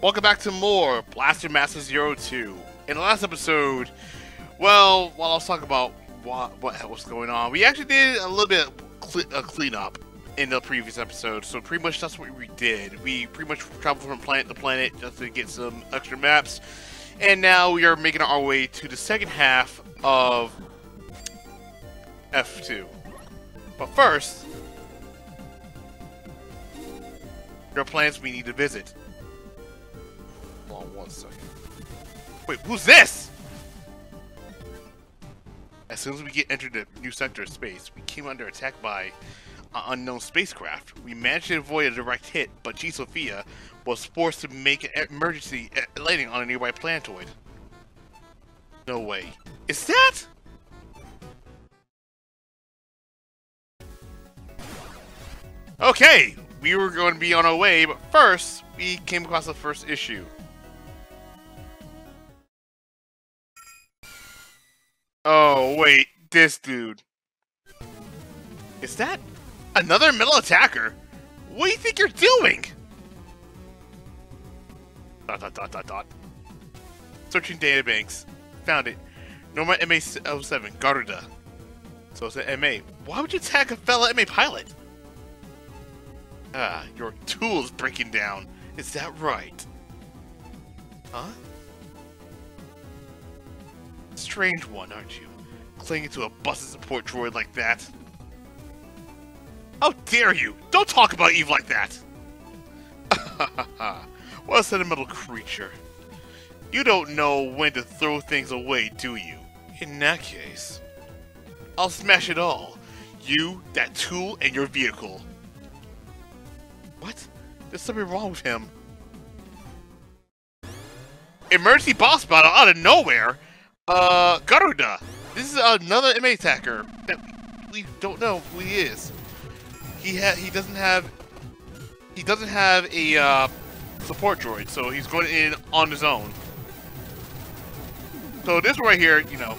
Welcome back to more Blaster Master Zero Two. In the last episode, well, while I was talking about what what was going on, we actually did a little bit of cle a cleanup in the previous episode. So pretty much that's what we did. We pretty much traveled from planet to planet just to get some extra maps, and now we are making our way to the second half of F2. But first, there are planets we need to visit. On one second. Wait, who's this? As soon as we get entered the new sector of space, we came under attack by an unknown spacecraft. We managed to avoid a direct hit, but G Sophia was forced to make an emergency landing on a nearby planetoid. No way. Is that? Okay, we were going to be on our way, but first, we came across the first issue. Oh, wait, this dude. Is that another Metal Attacker? What do you think you're doing? Dot dot dot dot dot. Searching databanks. Found it. Norma MA07, Garuda. So it's an MA. Why would you attack a fellow MA pilot? Ah, your tool's breaking down. Is that right? Huh? Strange one, aren't you? Clinging to a busted support droid like that. How dare you! Don't talk about Eve like that! what a sentimental creature. You don't know when to throw things away, do you? In that case, I'll smash it all. You, that tool, and your vehicle. What? There's something wrong with him. Emergency boss battle out of nowhere? Uh, Garuda. This is another MA attacker that we don't know who he is. He ha he doesn't have he doesn't have a uh, support droid, so he's going in on his own. So this right here, you know,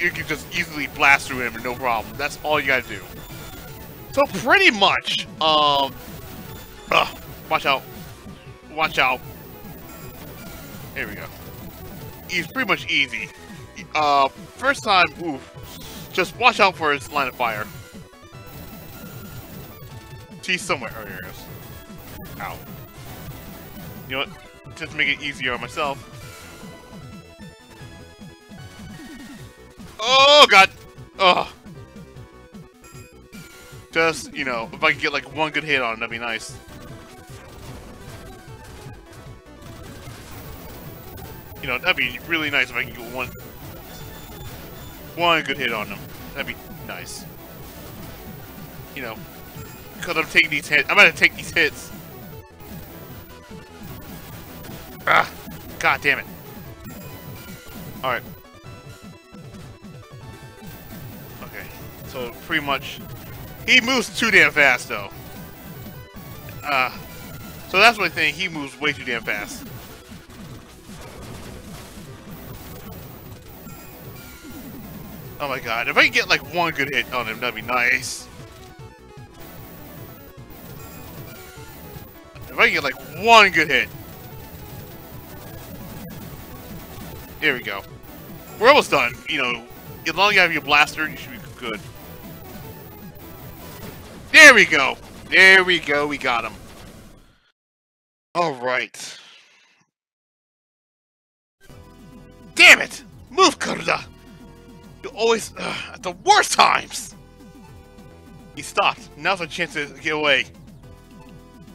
you can just easily blast through him no problem. That's all you gotta do. So pretty much, um, uh, watch out, watch out. Here we go. He's pretty much easy. Uh, first time, oof. Just watch out for his line of fire. He's somewhere. Oh, here he is. Ow. You know what? Just make it easier on myself. Oh, God! Oh! Just, you know, if I could get like one good hit on him, that'd be nice. You know, that'd be really nice if I could get one one good hit on him. That'd be nice. You know, because I'm taking these hits. I'm gonna take these hits. Ah! God damn it. Alright. Okay. So, pretty much... He moves too damn fast, though. Uh, so that's what I think. He moves way too damn fast. Oh my god, if I can get like one good hit on him, that'd be nice. If I can get like one good hit. Here we go. We're almost done. You know, as long as you have your blaster, you should be good. There we go. There we go. We got him. All right. Damn it! Move, Garuda! Always, at the worst times! He stopped. Now's a chance to get away.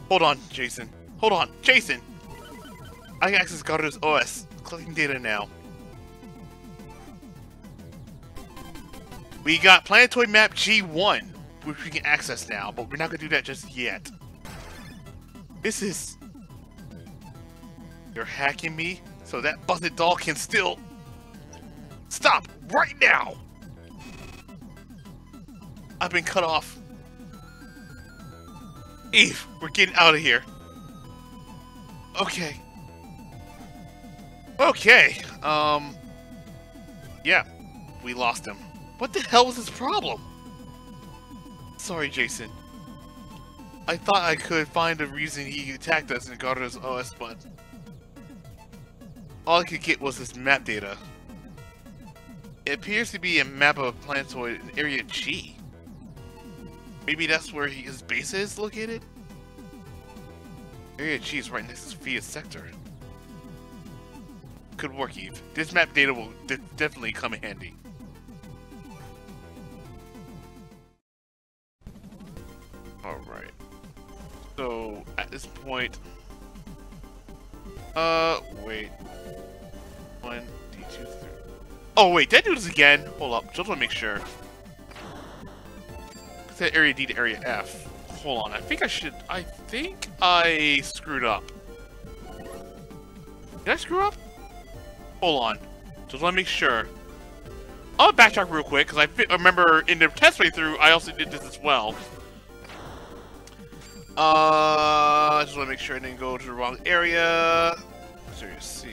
Hold on, Jason. Hold on, Jason! I can access Garuda's OS. Collecting data now. We got Planetoid Map G1, which we can access now, but we're not gonna do that just yet. This is... You're hacking me, so that busted doll can still... Stop! Right now! I've been cut off. Eve, we're getting out of here. Okay. Okay, um... Yeah, we lost him. What the hell was his problem? Sorry, Jason. I thought I could find a reason he attacked us and got his OS, but all I could get was this map data. It appears to be a map of planetoid Area G. Maybe that's where he, his base is located? Area G is right next to Sophia's sector. Good work, Eve. This map data will de definitely come in handy. Alright. So, at this point... Uh, wait. One, D2, three. Oh, wait, did I do this again? Hold up, just want to make sure. Set area D to area F. Hold on, I think I should... I think I screwed up. Did I screw up? Hold on. Just want to make sure. I'll backtrack real quick, because I remember in the test playthrough, I also did this as well. Uh, I just want to make sure I didn't go to the wrong area. Serious C.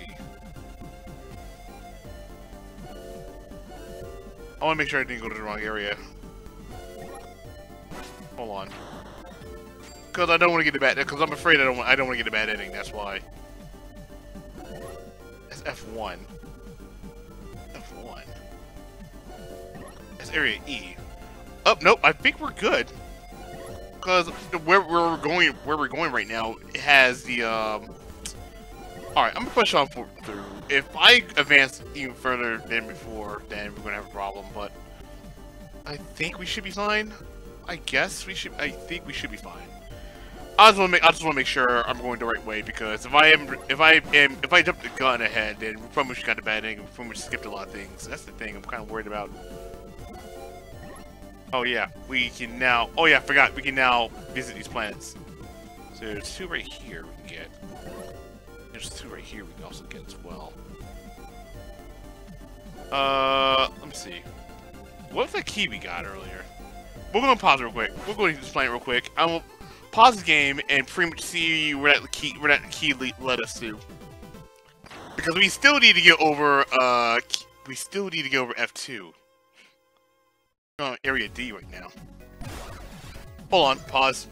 I want to make sure I didn't go to the wrong area. Hold on. Because I don't want to get a bad... Because I'm afraid I don't want, I don't want to get a bad ending, that's why. That's F1. F1. That's area E. Oh, nope, I think we're good because where, where, we're going, where we're going right now, has the. Um... All right, I'm gonna push on through. If I advance even further than before, then we're gonna have a problem. But I think we should be fine. I guess we should. I think we should be fine. I just want to make. I just want to make sure I'm going the right way because if I am, if I am, if I jump the gun ahead, then we probably got a bad ending. We probably skipped a lot of things. That's the thing I'm kind of worried about. Oh yeah, we can now... Oh yeah, I forgot. We can now visit these planets. So there's two right here we can get. There's two right here we can also get as well. Uh, let me see. What's the key we got earlier? We're going to pause real quick. We're going to this planet real quick. I will pause the game and pretty much see where that key, where that key led us to. Because we still need to get over, uh, we still need to get over F2 We're on area D right now. Hold on, pause.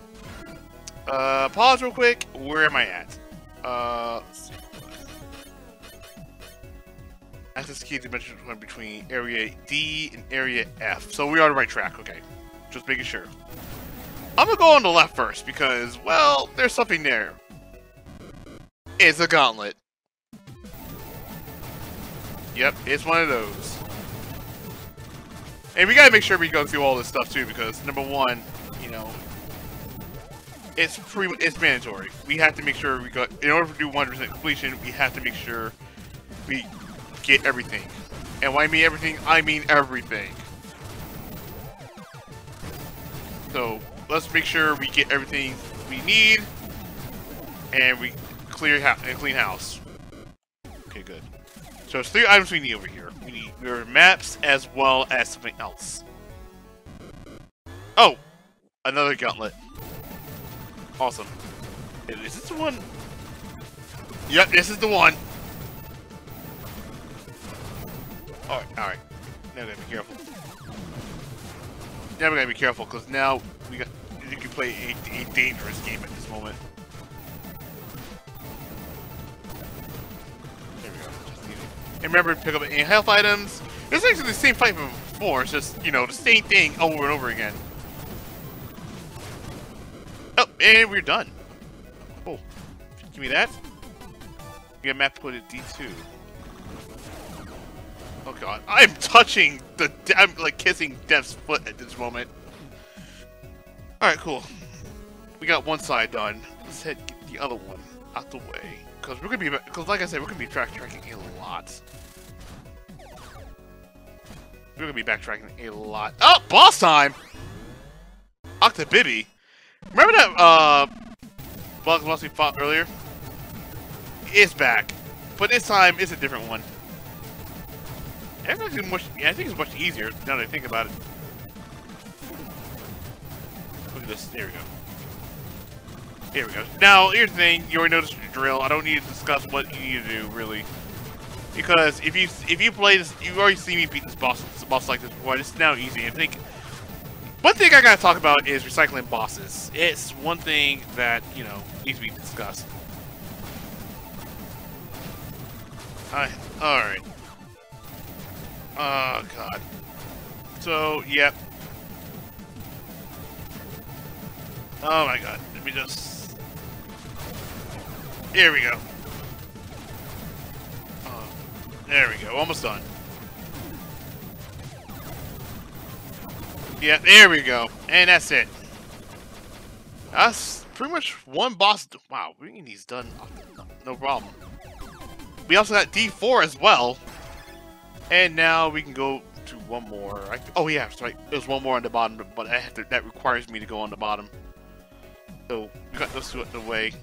Uh, pause real quick. Where am I at? Uh, access key dimension between area D and area F. So we are on the right track. Okay, just making sure. I'm gonna go on the left first because, well, there's something there. It's a gauntlet. Yep, it's one of those. And we gotta make sure we go through all this stuff too, because number one, you know, it's pre it's mandatory. We have to make sure we got in order to do 100% completion, we have to make sure we get everything. And when I mean everything, I mean everything. So let's make sure we get everything we need, and we clear and clean house. Okay, good. So it's three items we need over here. We need your maps as well as something else. Oh! Another gauntlet. Awesome. Is this the one? Yep, this is the one. Alright, alright. Now we gotta be careful. Now we gotta be careful, because now we got you can play a, a dangerous game at this moment. There we go. And remember to pick up any health items. It's actually the same fight from before, it's just, you know, the same thing over and over again. And we're done. Oh, give me that. We got map put at D2. Oh god, I'm touching the, I'm like kissing Death's foot at this moment. Alright, cool. We got one side done. Let's head get the other one out the way. Because we're gonna be, because like I said, we're gonna be track tracking a lot. We're gonna be backtracking a lot. Oh, boss time! Octobibi. Remember that uh, boss we fought earlier? It's back, but this time it's a different one. It's actually much. Yeah, I think it's much easier now that I think about it. Look at this. There we go. Here we go. Now, here's the thing. You already noticed the drill. I don't need to discuss what you need to do, really. Because if you if you play this, you've already seen me beat this boss this boss like this before. It's now easy. I think one thing I gotta talk about is recycling bosses. It's one thing that, you know, needs to be discussed. I, alright. Oh, God. So, yep. Oh my god. Let me just... Here we go. Oh, there we go. Almost done. Yeah, there we go. And that's it. That's pretty much one boss. Wow, he's done. Oh, no problem. We also got D4 as well. And now we can go to one more. I, oh yeah, sorry. There's one more on the bottom, but to, that requires me to go on the bottom. So we got those two out the way.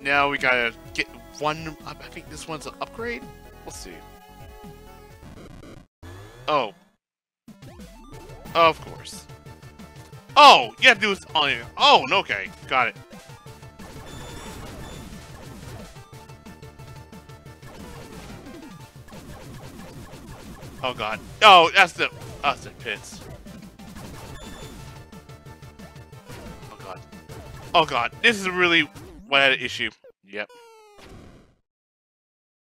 Now we gotta get one. I think this one's an upgrade. Let's see. Oh. Of course. Oh, you have to do this on you. Oh, okay. Got it. Oh god. Oh, that's the that's the pits. Oh god. Oh god. This is really what I had an issue. Yep.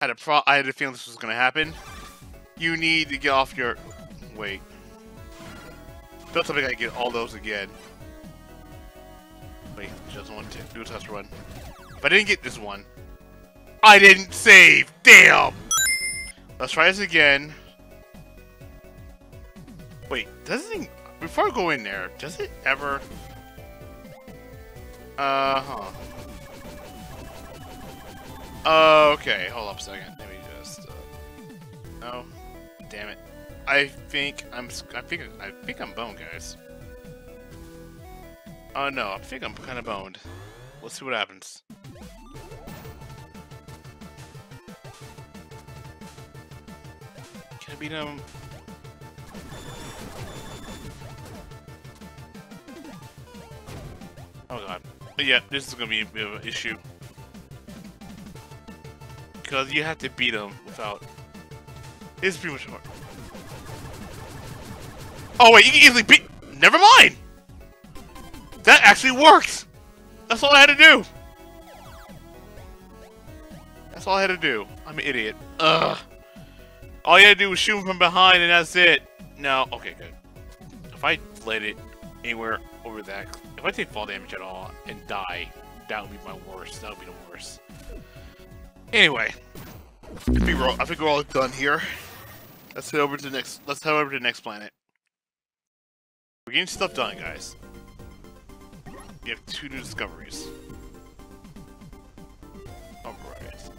I had a pro I had a feeling this was gonna happen. You need to get off your wait. Don't tell I get all those again. Wait, just one to do a test run. If I didn't get this one, I didn't save! Damn! Let's try this again. Wait, does it... Before I go in there, does it ever... Uh-huh. Uh, okay, hold up a second. Let me just... Uh... Oh, damn it. I think I'm... I think, I think I'm boned, guys. Oh, no, I think I'm kind of boned. Let's see what happens. Can I beat him? Oh god. Yeah, this is gonna be a bit of an issue. Because you have to beat him without... It's pretty much hard. Oh wait, you can easily beat... Never mind! That actually works! That's all I had to do! That's all I had to do. I'm an idiot. Ugh. All you had to do was shoot him from behind and that's it. No, okay, good. If I let it anywhere over that if I take fall damage at all and die, that would be my worst. That would be the worst. Anyway, I think we're all, I think we're all done here. Let's head over to the next. Let's head over to the next planet. We're getting stuff done, guys. We have two new discoveries. Alright.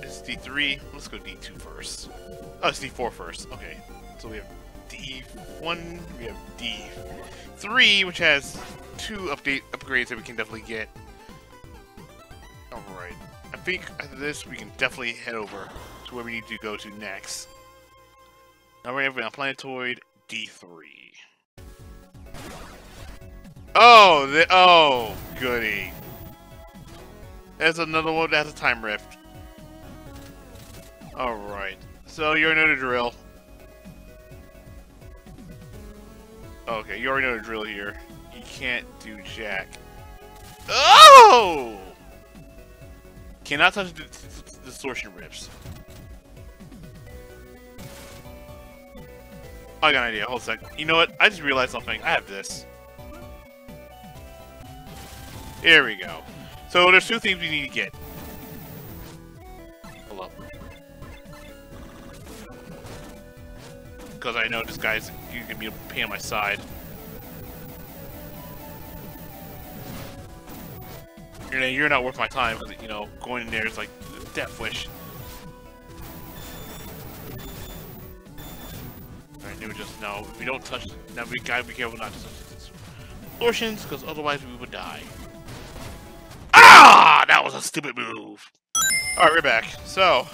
This is D3. Let's go D2 first. Oh, it's D4 first. Okay. So we have D1, we have D3, which has two update upgrades that we can definitely get. Alright. I think after this, we can definitely head over to where we need to go to next. Now we're having a Planetoid D3. Oh, the, oh, goody. There's another one that has a time rift. Alright. So you already know the drill. Okay, you already know the drill here You can't do jack. Oh! Cannot touch the distortion rips. I got an idea. Hold a sec. You know what? I just realized something. I have this. Here we go. So there's two things we need to get. Hold up. Because I know this guy's gonna be a pain on my side. You're, you're not worth my time, because, you know, going in there is like death wish. I knew just now, if we don't touch, now we gotta be careful not to touch distortions, because otherwise we would die. Was a stupid move. Alright, we're back. So,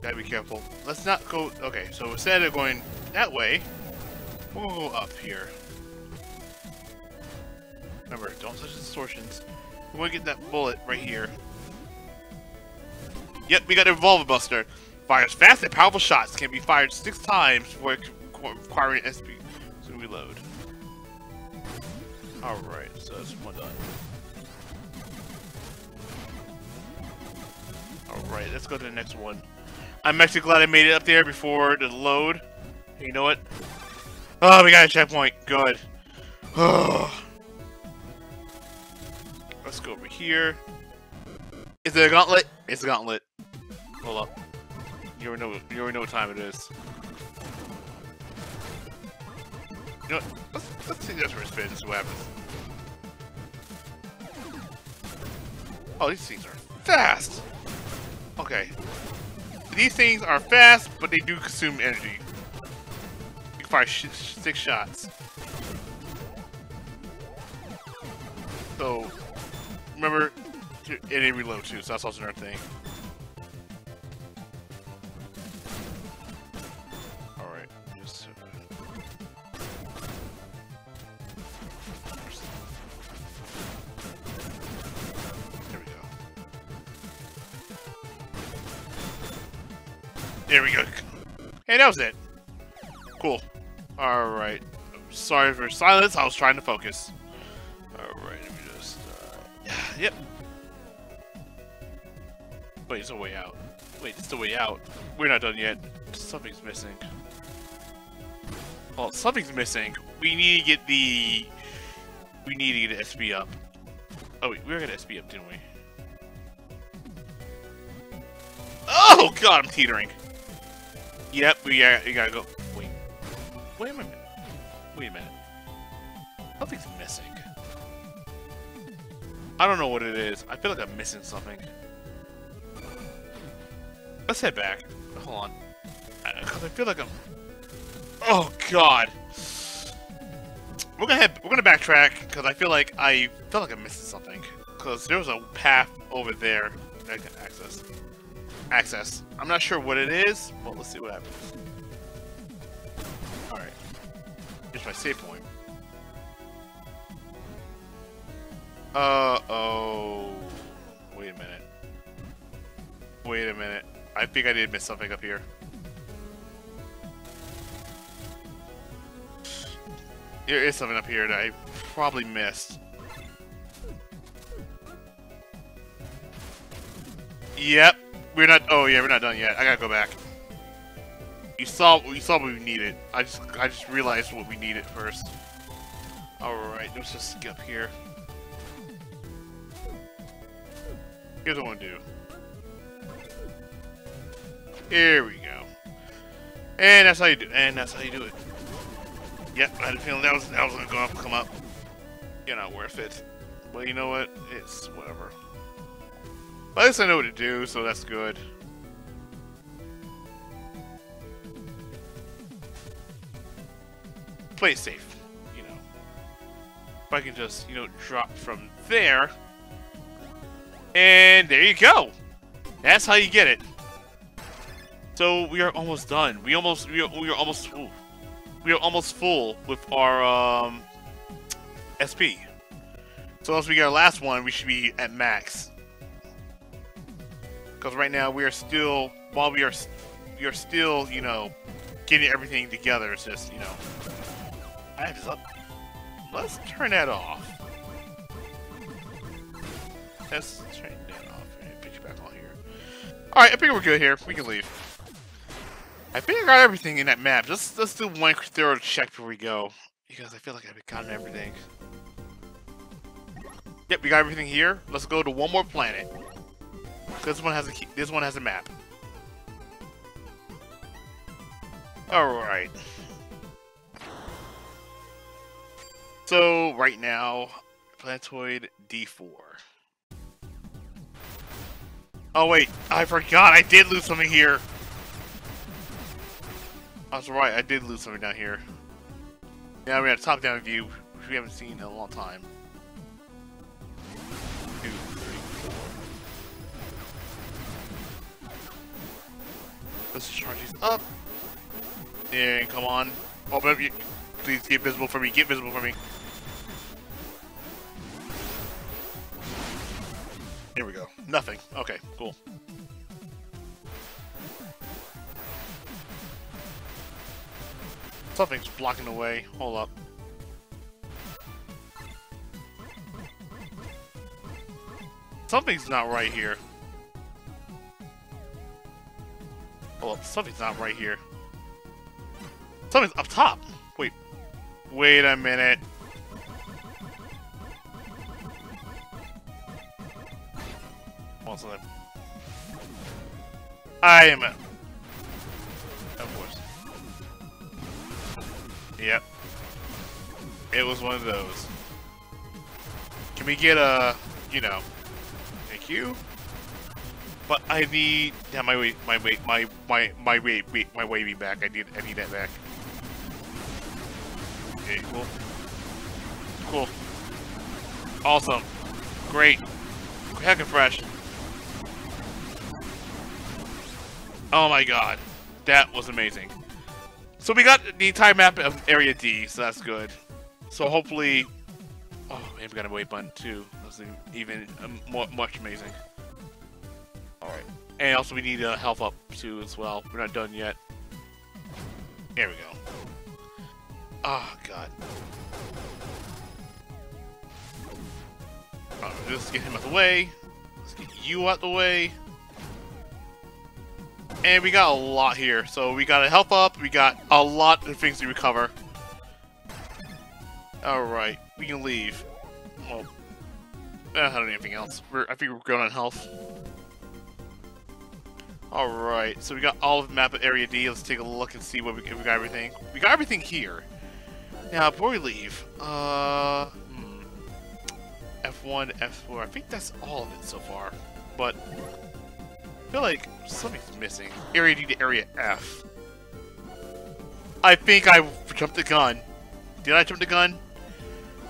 gotta be careful. Let's not go, okay, so instead of going that way, we'll go up here. Remember, don't touch the distortions. We want to get that bullet right here. Yep, we got a Revolver Buster. Fires fast and powerful shots. Can be fired six times before requiring SP to reload. Alright, so that's one done. Alright, let's go to the next one. I'm actually glad I made it up there before the load. You know what? Oh, we got a checkpoint. Good. Let's go over here. Is it a gauntlet? It's a gauntlet. Hold up. You already know. You already know what time it is. You know what? Let's, let's see this for a spin and see what happens. Oh, these things are fast! Okay. These things are fast, but they do consume energy. You can fire sh six shots. So, remember, and they reload too, so that's also another thing. There we go. Hey, that was it. Cool. Alright. Sorry for silence, I was trying to focus. Alright, let me just... Uh, yep. Wait, it's a way out. Wait, it's the way out. We're not done yet. Something's missing. Well, something's missing. We need to get the... We need to get SP up. Oh, wait, we were gonna SP up, didn't we? Oh, God, I'm teetering. Yep, we, uh, we gotta go. Wait. Wait a minute. Wait a minute. Something's missing. I don't know what it is. I feel like I'm missing something. Let's head back. Hold on. Because I feel like I'm... Oh, God. We're gonna head... We're gonna backtrack, because I feel like I feel like I'm missing something. Because there was a path over there that I can access. Access. I'm not sure what it is, but let's see what happens. Alright. Here's my save point. Uh-oh. Wait a minute. Wait a minute. I think I did miss something up here. There is something up here that I probably missed. Yep. We're not oh yeah, we're not done yet. I gotta go back. You saw you saw what we needed. I just I just realized what we needed first. Alright, let's just up here. Here's what I want to do. Here we go. And that's how you do and that's how you do it. Yep, I had a feeling that was that was gonna go up come up. You're not worth it. But you know what? It's whatever. At least I know what to do, so that's good. Play safe, you know. If I can just, you know, drop from there. And there you go! That's how you get it. So we are almost done. We almost we are, we are almost ooh, we are almost full with our um, SP. So once we get our last one, we should be at max. Because right now we are still while we are are still you know getting everything together. It's just you know I have up. Let's turn that off. Let's turn that off and put you back on here. All right, I think we're good here. We can leave. I think I got everything in that map. Let's let's do one thorough check before we go, because I feel like I've gotten everything. Yep, we got everything here. Let's go to one more planet. This one has a key, this one has a map. All right. So right now, planetoid D4. Oh wait, I forgot. I did lose something here. I was right, I did lose something down here. Now we have a top-down view, which we haven't seen in a long time. Let's charge these up. And come on. Oh, you. Please get visible for me. Get visible for me. Here we go. Nothing. Okay, cool. Something's blocking the way. Hold up. Something's not right here. Well, something's not right here. Something's up top. Wait. Wait a minute. One second. I am. A... Of course. Yep. It was one of those. Can we get a, you know, thank you? But I need, yeah, my way my way my my my way weight, my wavy back. I need, I need that back. Okay, cool. Cool. Awesome. Great. Heckin' fresh. Oh my god. That was amazing. So we got the entire map of Area D, so that's good. So hopefully... Oh, man, we got a wait button too. That's even um, more, much amazing. Alright. And also we need a uh, health up too as well. We're not done yet. There we go. Oh, God. Right, let's get him out the way. Let's get you out of the way. And we got a lot here. So we got a health up, we got a lot of things to recover. Alright, we can leave. Well, I don't have anything else. We're, I think we're good on health. Alright, so we got all of the map of Area D. Let's take a look and see what we, we got everything. We got everything here. Now, before we leave, uh... Hmm, F1, F4, I think that's all of it so far. But I feel like something's missing. Area D to Area F. I think I jumped the gun. Did I jump the gun?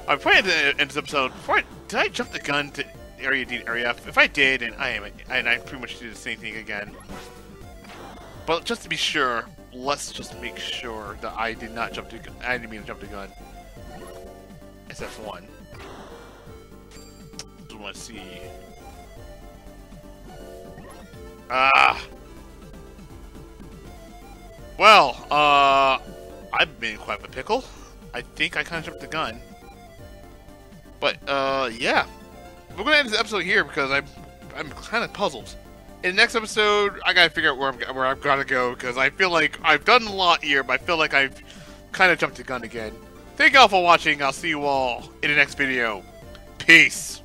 I'm playing the end of this episode. Before I, did I jump the gun to Area D to Area F? If I did, and I am, and I pretty much did the same thing again. But just to be sure, let's just make sure that I did not jump to. I didn't mean to jump the gun. SF1. Just want to see. Ah. Well, uh, I've been quite a pickle. I think I kind of jumped the gun. But, uh, yeah. We're gonna end this episode here because I'm, I'm kind of puzzled. In the next episode, I gotta figure out where I'm, where I've gotta go because I feel like I've done a lot here, but I feel like I've kind of jumped the gun again. Thank you all for watching. I'll see you all in the next video. Peace.